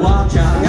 watch out.